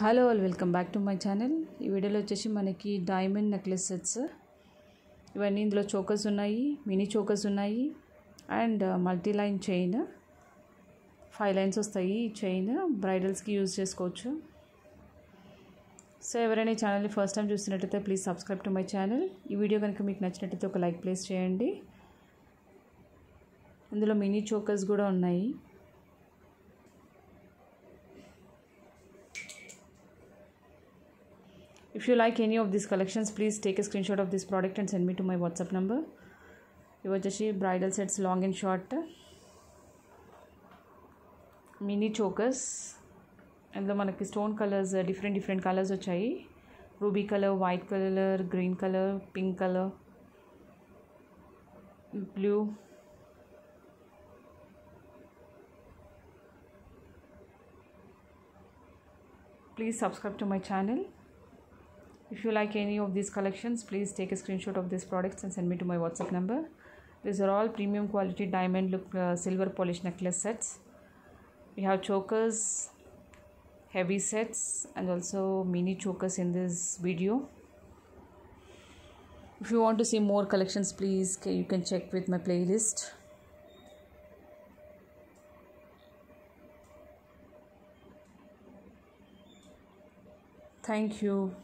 Hello all welcome back to my channel ఈ వీడియోలో వచ్చేసి మనకి డైమండ్ నెక్లెస్ సెట్స్ ఇవన్నీ ఇందులో చోకర్స్ ఉన్నాయి మినీ చోకర్స్ ఉన్నాయి and multi line chain five lines వస్తాయి ఈ చైన్ బ్రైడల్స్కి యూజ్ చేసుకోవచ్చు. సో ఎవరైనా ఈ ఛానల్ని ఫస్ట్ టైం చూసినట్టయితే please subscribe to my channel ఈ వీడియో కనుక మీకు నచ్చినట్టయితే ఒక లైక్ ప్లేస్ చేయండి. ఇందులో మినీ చోకర్స్ కూడా ఉన్నాయి. If you like any of these collections, please take a screenshot of this product and send me to my WhatsApp number. ఇవి వచ్చేసి bridal sets long and short mini chokers అందులో మనకి stone colours different different colours వచ్చాయి ruby colour white colour green colour pink colour blue please subscribe to my channel if you like any of these collections please take a screenshot of these products and send me to my whatsapp number. These are all premium quality diamond look uh, silver polish necklace sets. We have chokers heavy sets and also mini chokers in this video. If you want to see more collections please you can check with my playlist. Thank you